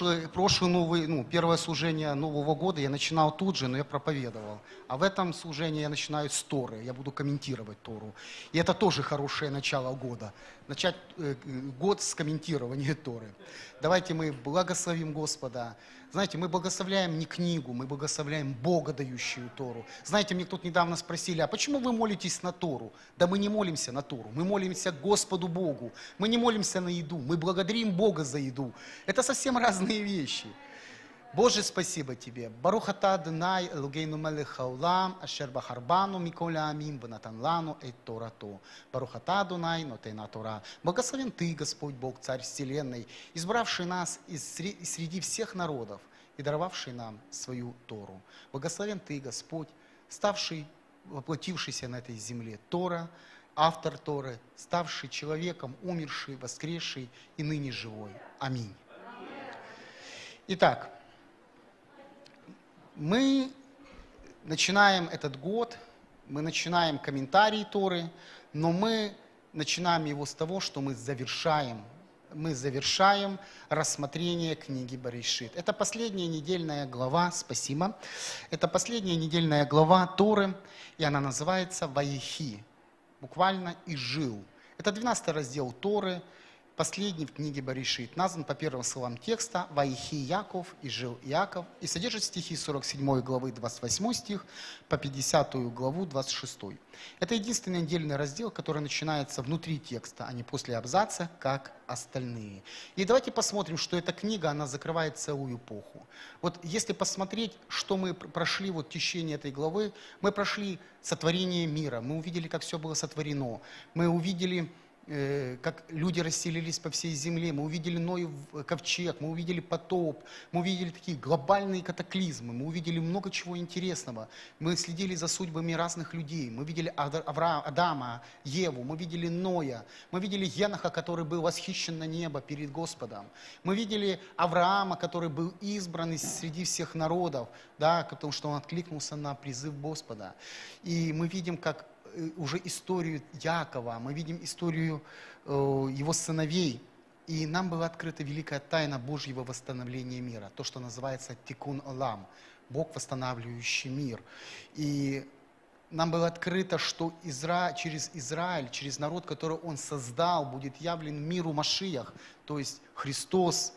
прошлый, прошлый, новый, ну, первое служение Нового года я начинал тут же, но я проповедовал. А в этом служении я начинаю с Торы, я буду комментировать Тору. И это тоже хорошее начало года. Начать э, год с комментирования Торы. Давайте мы благословим Господа. Знаете, мы благословляем не книгу, мы благословляем Бога, дающую Тору. Знаете, мне тут недавно спросили, а почему вы молитесь на Тору? Да мы не молимся на Тору, мы молимся Господу Богу. Мы не молимся на еду, мы благодарим Бога за еду. Это совсем разные вещи. Боже, спасибо Тебе. Барухата Адонай, Элугейну Мелех Хаулам, Ашер Бахарбану, Миколя Амим, Банатан Лану, Эйт Торато. Барухата Адонай, Нотейна Тора. Благословен Ты, Господь Бог, Царь Вселенной, избравший нас из среди всех народов и даровавший нам свою Тору. Благословен Ты, Господь, ставший, воплотившийся на этой земле Тора, автор Торы, ставший человеком, умерший, воскресший и ныне живой. Аминь. Итак, мы начинаем этот год, мы начинаем комментарий Торы, но мы начинаем его с того, что мы завершаем мы завершаем рассмотрение книги Баришит. Это последняя недельная глава, спасибо. Это последняя недельная глава Торы, и она называется Ваихи, буквально «и жил». Это 12 раздел Торы, последний в книге Баришит, назван по первым словам текста «Ваихи Яков и жил Яков» и содержит стихи 47 главы 28 стих по 50 главу 26. Это единственный отдельный раздел, который начинается внутри текста, а не после абзаца, как остальные. И давайте посмотрим, что эта книга, она закрывает целую эпоху. Вот если посмотреть, что мы прошли вот в течение этой главы, мы прошли сотворение мира, мы увидели, как все было сотворено, мы увидели как люди расселились по всей земле, мы увидели Ноев ковчег, мы увидели потоп, мы увидели такие глобальные катаклизмы, мы увидели много чего интересного, мы следили за судьбами разных людей, мы видели Авраама, Адама, Еву, мы видели Ноя, мы видели Еноха, который был восхищен на небо перед Господом, мы видели Авраама, который был избран из среди всех народов, да, потому что он откликнулся на призыв Господа. И мы видим, как Э, уже историю Якова, мы видим историю э, его сыновей. И нам была открыта великая тайна Божьего восстановления мира, то, что называется Тикун Олам, Бог, восстанавливающий мир. И нам было открыто, что Изра... через Израиль, через народ, который Он создал, будет явлен миру Машиях, то есть Христос.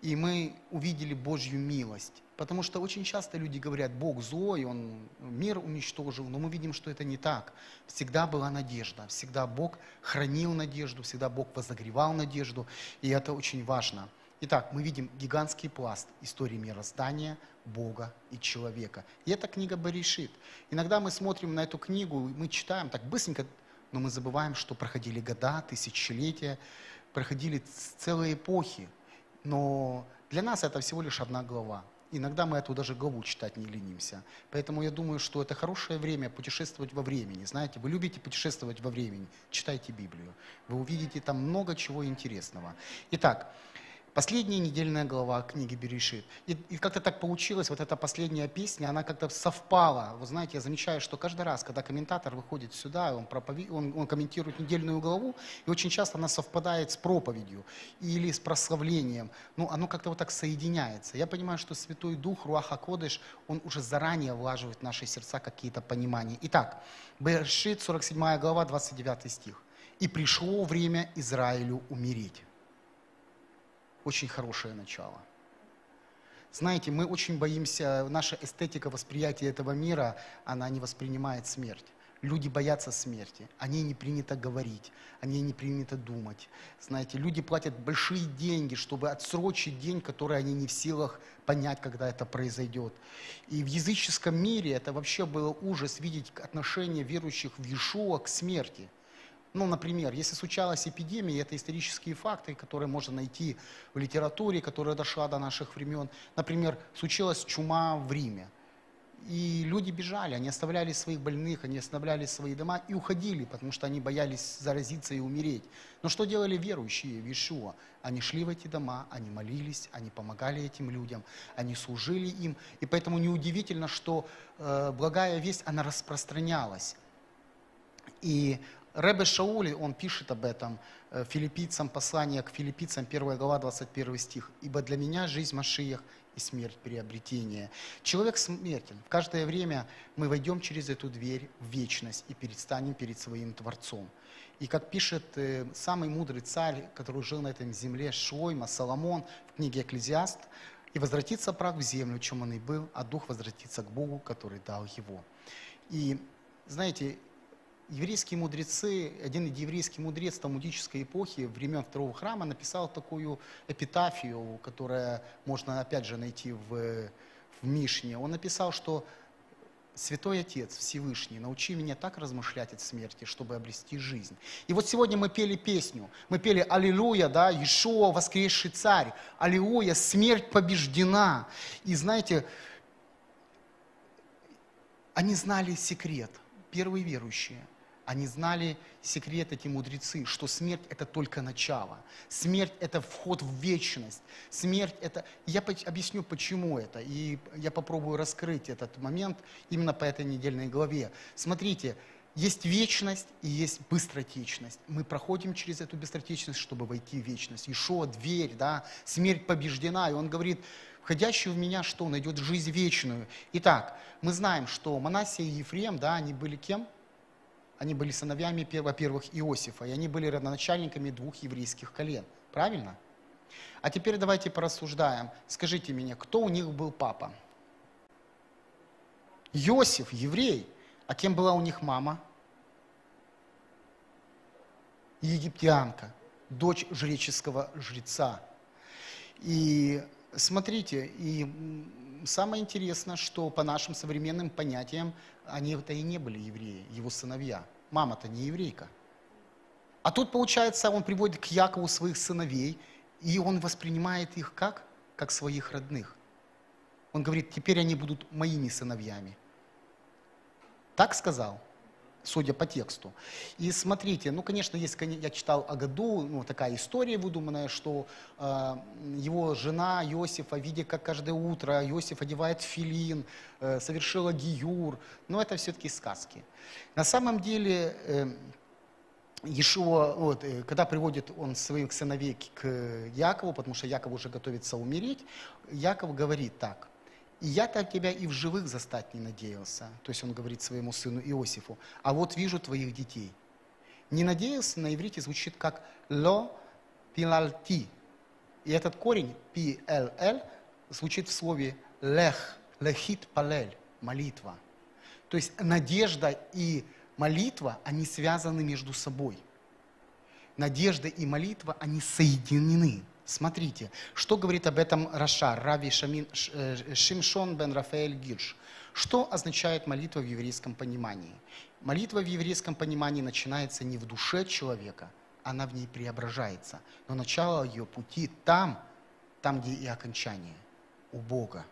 И мы увидели Божью милость. Потому что очень часто люди говорят, Бог злой, Он мир уничтожил, но мы видим, что это не так. Всегда была надежда, всегда Бог хранил надежду, всегда Бог возогревал надежду, и это очень важно. Итак, мы видим гигантский пласт истории мироздания, Бога и человека. И эта книга Баришит. Иногда мы смотрим на эту книгу, мы читаем так быстренько, но мы забываем, что проходили года, тысячелетия, проходили целые эпохи. Но для нас это всего лишь одна глава. Иногда мы эту даже главу читать не ленимся. Поэтому я думаю, что это хорошее время путешествовать во времени. Знаете, вы любите путешествовать во времени, читайте Библию. Вы увидите там много чего интересного. Итак, Последняя недельная глава книги Берешит. И, и как-то так получилось, вот эта последняя песня, она как-то совпала. Вы знаете, я замечаю, что каждый раз, когда комментатор выходит сюда, он, проповед... он, он комментирует недельную главу, и очень часто она совпадает с проповедью или с прославлением. Ну, оно как-то вот так соединяется. Я понимаю, что Святой Дух, Руаха Кодыш, он уже заранее влаживает в наши сердца какие-то понимания. Итак, Берешит, 47 глава, 29 стих. «И пришло время Израилю умереть» очень хорошее начало. Знаете, мы очень боимся, наша эстетика восприятия этого мира, она не воспринимает смерть. Люди боятся смерти, о ней не принято говорить, о ней не принято думать. Знаете, люди платят большие деньги, чтобы отсрочить день, который они не в силах понять, когда это произойдет. И в языческом мире это вообще было ужас видеть отношение верующих в Иешуа к смерти – ну, например, если случалась эпидемия, это исторические факты, которые можно найти в литературе, которая дошла до наших времен. Например, случилась чума в Риме. И люди бежали, они оставляли своих больных, они оставляли свои дома и уходили, потому что они боялись заразиться и умереть. Но что делали верующие в Иешуа? Они шли в эти дома, они молились, они помогали этим людям, они служили им. И поэтому неудивительно, что э, благая весть, она распространялась. И Ребе Шаули, он пишет об этом э, филиппийцам, послание к филиппийцам, 1 глава, 21 стих. «Ибо для меня жизнь Машиях и смерть приобретение». Человек смертен. В каждое время мы войдем через эту дверь в вечность и перестанем перед своим Творцом. И как пишет э, самый мудрый царь, который жил на этой земле, Шлойма, Соломон, в книге «Экклезиаст», «И возвратится прах в землю, чем он и был, а дух возвратится к Богу, который дал его». И, знаете, еврейские мудрецы, один еврейский мудрец талмудической эпохи времен второго храма написал такую эпитафию, которая можно опять же найти в, в Мишне. Он написал, что Святой Отец Всевышний, научи меня так размышлять от смерти, чтобы обрести жизнь. И вот сегодня мы пели песню, мы пели «Аллилуйя», да, Иешуа, воскресший царь, «Аллилуйя», смерть побеждена. И знаете, они знали секрет, первые верующие. Они знали секрет, эти мудрецы, что смерть – это только начало. Смерть – это вход в вечность. Смерть – это… Я объясню, почему это. И я попробую раскрыть этот момент именно по этой недельной главе. Смотрите, есть вечность и есть быстротечность. Мы проходим через эту быстротечность, чтобы войти в вечность. Ишо, дверь, да, смерть побеждена. И он говорит, входящий в меня что? Найдет жизнь вечную. Итак, мы знаем, что Манасия и Ефрем, да, они были кем? Они были сыновьями, во-первых, Иосифа, и они были родоначальниками двух еврейских колен. Правильно? А теперь давайте порассуждаем. Скажите мне, кто у них был папа? Иосиф, еврей. А кем была у них мама? Египтянка, дочь жреческого жреца. И смотрите, и самое интересное, что по нашим современным понятиям они-то и не были евреи, его сыновья. Мама-то не еврейка. А тут, получается, он приводит к Якову своих сыновей, и он воспринимает их как? Как своих родных. Он говорит, теперь они будут моими сыновьями. Так сказал? Судя по тексту. И смотрите, ну, конечно, есть, я читал о году, ну, такая история выдуманная, что э, его жена Иосифа, видя, как каждое утро Иосиф одевает филин, э, совершила гиюр, но это все-таки сказки. На самом деле, э, Ешуа, вот, э, когда приводит он своих сыновей к Якову, потому что Яков уже готовится умереть, Яков говорит так, и я так тебя и в живых застать не надеялся. То есть он говорит своему сыну Иосифу. А вот вижу твоих детей. Не надеялся на иврите звучит как ло пилальти. И этот корень пл звучит в слове лех, лехит палель, молитва. То есть надежда и молитва, они связаны между собой. Надежда и молитва, они соединены. Смотрите, что говорит об этом Рашар, Рави Шамин, э, Шимшон бен Рафаэль Гирш. Что означает молитва в еврейском понимании? Молитва в еврейском понимании начинается не в душе человека, она в ней преображается. Но начало ее пути там, там, где и окончание, у Бога.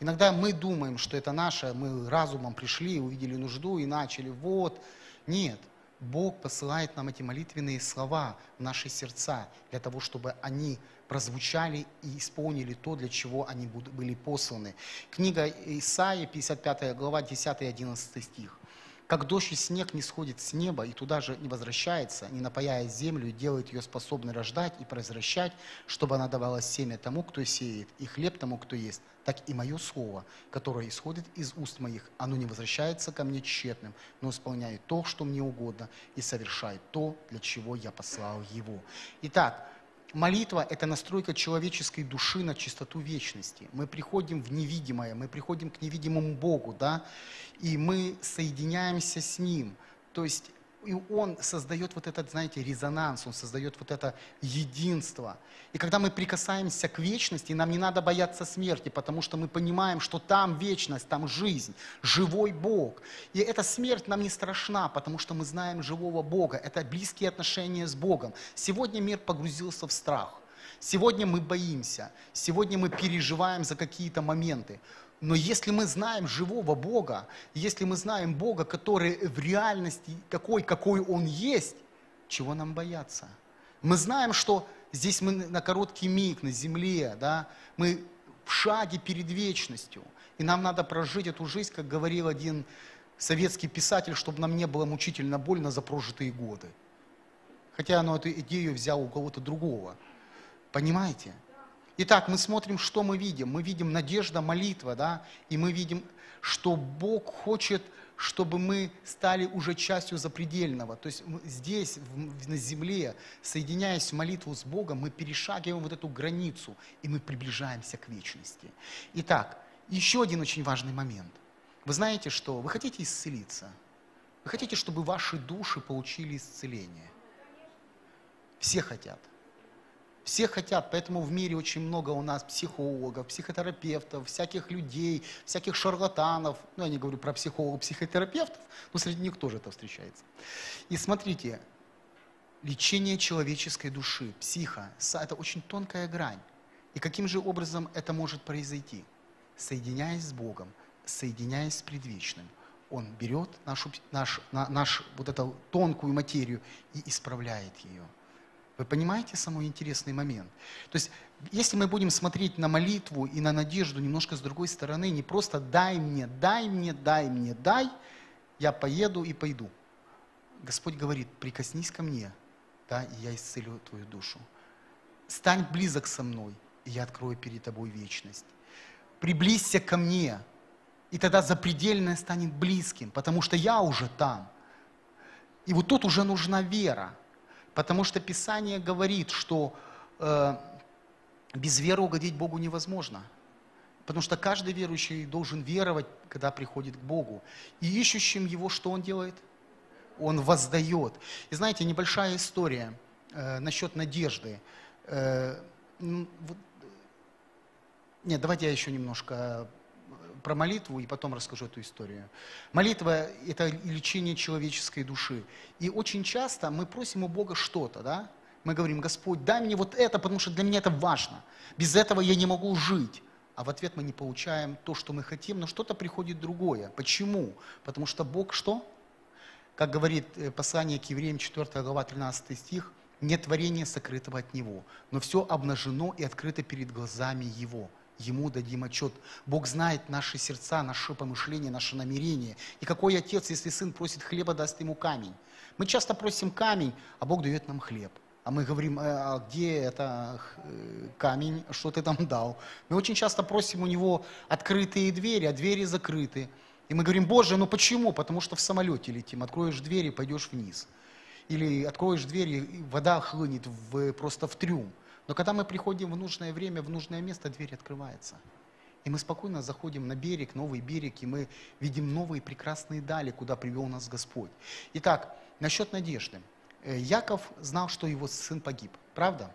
Иногда мы думаем, что это наше, мы разумом пришли, увидели нужду и начали, вот. Нет, Бог посылает нам эти молитвенные слова в наши сердца, для того, чтобы они прозвучали и исполнили то, для чего они были посланы. Книга Исаия, 55 глава, 10 и 11 стих. Как дождь и снег не сходит с неба и туда же не возвращается, не напаяя землю и делает ее способной рождать и произвращать, чтобы она давала семя тому, кто сеет, и хлеб тому, кто ест, так и мое слово, которое исходит из уст моих, оно не возвращается ко мне тщетным, но исполняет то, что мне угодно, и совершает то, для чего я послал его. Итак, Молитва – это настройка человеческой души на чистоту вечности. Мы приходим в невидимое, мы приходим к невидимому Богу, да, и мы соединяемся с Ним. То есть и он создает вот этот, знаете, резонанс, он создает вот это единство. И когда мы прикасаемся к вечности, нам не надо бояться смерти, потому что мы понимаем, что там вечность, там жизнь, живой Бог. И эта смерть нам не страшна, потому что мы знаем живого Бога. Это близкие отношения с Богом. Сегодня мир погрузился в страх. Сегодня мы боимся. Сегодня мы переживаем за какие-то моменты. Но если мы знаем живого Бога, если мы знаем Бога, который в реальности такой, какой Он есть, чего нам бояться? Мы знаем, что здесь мы на короткий миг на земле, да, мы в шаге перед вечностью. И нам надо прожить эту жизнь, как говорил один советский писатель, чтобы нам не было мучительно больно за прожитые годы. Хотя он эту идею взял у кого-то другого. Понимаете? Итак, мы смотрим, что мы видим. Мы видим надежда, молитва, да, и мы видим, что Бог хочет, чтобы мы стали уже частью запредельного. То есть здесь, на земле, соединяясь в молитву с Богом, мы перешагиваем вот эту границу, и мы приближаемся к вечности. Итак, еще один очень важный момент. Вы знаете, что вы хотите исцелиться? Вы хотите, чтобы ваши души получили исцеление? Все хотят. Все хотят, поэтому в мире очень много у нас психологов, психотерапевтов, всяких людей, всяких шарлатанов. Ну, я не говорю про психологов, психотерапевтов, но среди них тоже это встречается. И смотрите, лечение человеческой души, психа, это очень тонкая грань. И каким же образом это может произойти? Соединяясь с Богом, соединяясь с предвечным, Он берет нашу, наш, на, наш, вот эту тонкую материю и исправляет ее. Вы понимаете самый интересный момент? То есть, если мы будем смотреть на молитву и на надежду немножко с другой стороны, не просто дай мне, дай мне, дай мне, дай, я поеду и пойду. Господь говорит, прикоснись ко мне, да, и я исцелю твою душу. Стань близок со мной, и я открою перед тобой вечность. Приблизься ко мне, и тогда запредельное станет близким, потому что я уже там. И вот тут уже нужна вера. Потому что Писание говорит, что э, без веры угодить Богу невозможно. Потому что каждый верующий должен веровать, когда приходит к Богу. И ищущим Его что Он делает? Он воздает. И знаете, небольшая история э, насчет надежды. Э, вот, нет, давайте я еще немножко про молитву и потом расскажу эту историю. Молитва – это лечение человеческой души. И очень часто мы просим у Бога что-то, да? Мы говорим, Господь, дай мне вот это, потому что для меня это важно. Без этого я не могу жить. А в ответ мы не получаем то, что мы хотим, но что-то приходит другое. Почему? Потому что Бог что? Как говорит э, послание к евреям 4 глава 13 стих, нет творения сокрытого от Него, но все обнажено и открыто перед глазами Его. Ему дадим отчет. Бог знает наши сердца, наши помышления, наши намерения. И какой отец, если сын просит хлеба, даст ему камень? Мы часто просим камень, а Бог дает нам хлеб. А мы говорим, «Э, а где это э, камень, что ты там дал? Мы очень часто просим у него открытые двери, а двери закрыты. И мы говорим, Боже, ну почему? Потому что в самолете летим, откроешь двери, пойдешь вниз. Или откроешь двери, вода хлынет в, просто в трюм. Но когда мы приходим в нужное время, в нужное место, дверь открывается. И мы спокойно заходим на берег, новый берег, и мы видим новые прекрасные дали, куда привел нас Господь. Итак, насчет надежды. Э, Яков знал, что его сын погиб. Правда?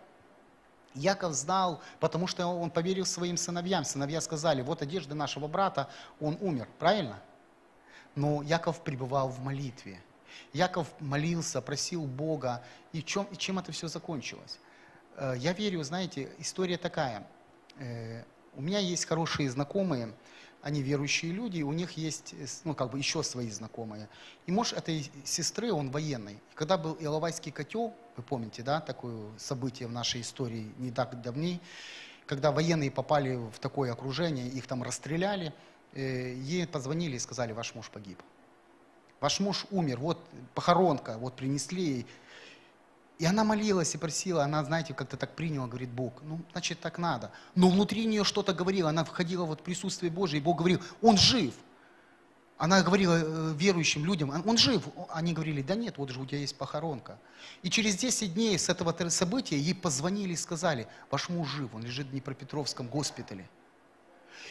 Яков знал, потому что он поверил своим сыновьям. Сыновья сказали, вот одежда нашего брата, он умер. Правильно? Но Яков пребывал в молитве. Яков молился, просил Бога. И чем, и чем это все закончилось? Э, я верю, знаете, история такая. Э, у меня есть хорошие знакомые, они верующие люди, у них есть, э, ну, как бы еще свои знакомые. И муж этой сестры, он военный. Когда был Иловайский котел, вы помните, да, такое событие в нашей истории не так давней, когда военные попали в такое окружение, их там расстреляли, ей позвонили и сказали, ваш муж погиб. Ваш муж умер, вот похоронка, вот принесли ей и она молилась и просила, она, знаете, как-то так приняла, говорит Бог, ну, значит, так надо. Но внутри нее что-то говорило, она входила вот в присутствие Божие, и Бог говорил, он жив. Она говорила э, верующим людям, он жив. Они говорили, да нет, вот же у тебя есть похоронка. И через 10 дней с этого события ей позвонили и сказали, ваш муж жив, он лежит в Днепропетровском госпитале.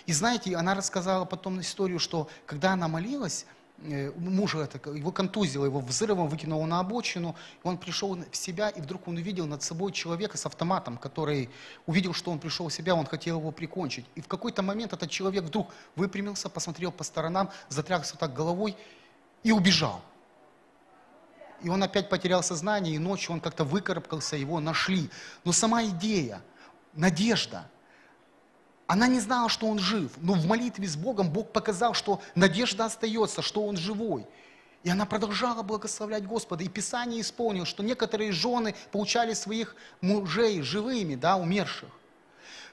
И знаете, она рассказала потом историю, что когда она молилась, мужа это, его контузило, его взрывом выкинуло на обочину, он пришел в себя, и вдруг он увидел над собой человека с автоматом, который увидел, что он пришел в себя, он хотел его прикончить. И в какой-то момент этот человек вдруг выпрямился, посмотрел по сторонам, затрясся так головой и убежал. И он опять потерял сознание, и ночью он как-то выкарабкался, его нашли. Но сама идея, надежда – она не знала, что он жив, но в молитве с Богом Бог показал, что надежда остается, что он живой. И она продолжала благословлять Господа. И Писание исполнило, что некоторые жены получали своих мужей живыми, да, умерших.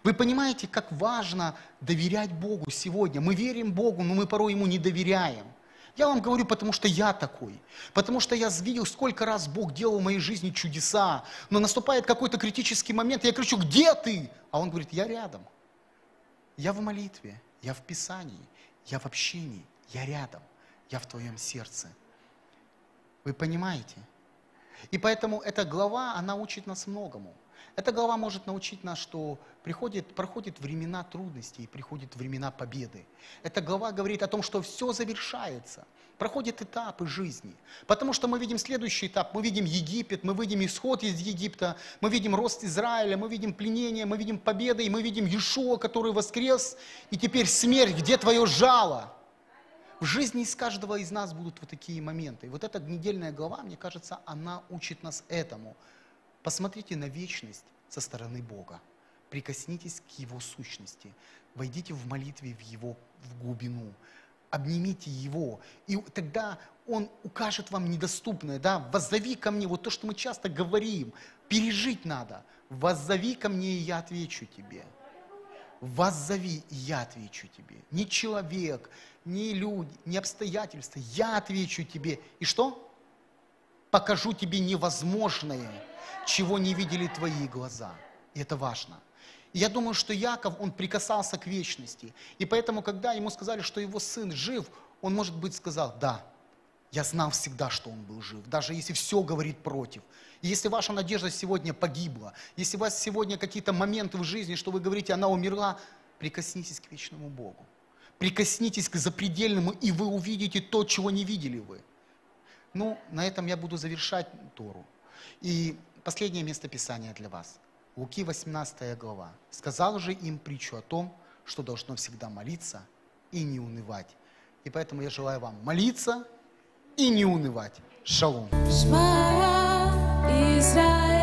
Вы понимаете, как важно доверять Богу сегодня. Мы верим Богу, но мы порой Ему не доверяем. Я вам говорю, потому что я такой. Потому что я видел, сколько раз Бог делал в моей жизни чудеса. Но наступает какой-то критический момент, и я кричу, где ты? А он говорит, я рядом. Я в молитве, я в Писании, я в общении, я рядом, я в твоем сердце. Вы понимаете? И поэтому эта глава, она учит нас многому. Эта глава может научить нас, что приходит, проходят времена трудностей, приходят времена победы. Эта глава говорит о том, что все завершается. Проходят этапы жизни. Потому что мы видим следующий этап. Мы видим Египет, мы видим исход из Египта, мы видим рост Израиля, мы видим пленение, мы видим победы, и мы видим Иешуа, который воскрес. И теперь смерть, где твое жало? В жизни из каждого из нас будут вот такие моменты. И вот эта недельная глава, мне кажется, она учит нас этому – Посмотрите на вечность со стороны Бога. Прикоснитесь к Его сущности. Войдите в молитве в Его в глубину. Обнимите Его. И тогда Он укажет вам недоступное. Да? Воззови ко мне. Вот то, что мы часто говорим. Пережить надо. Воззови ко мне, и я отвечу тебе. Воззови, и я отвечу тебе. Не человек, не люди, не обстоятельства. Я отвечу тебе. И что? Покажу тебе невозможное чего не видели твои глаза. И это важно. Я думаю, что Яков, он прикасался к вечности. И поэтому, когда ему сказали, что его сын жив, он, может быть, сказал, да, я знал всегда, что он был жив, даже если все говорит против. И если ваша надежда сегодня погибла, если у вас сегодня какие-то моменты в жизни, что вы говорите, она умерла, прикоснитесь к вечному Богу. Прикоснитесь к запредельному, и вы увидите то, чего не видели вы. Ну, на этом я буду завершать Тору. И последнее место Писания для вас. Луки 18 глава. «Сказал же им притчу о том, что должно всегда молиться и не унывать». И поэтому я желаю вам молиться и не унывать. Шалом. Израиль.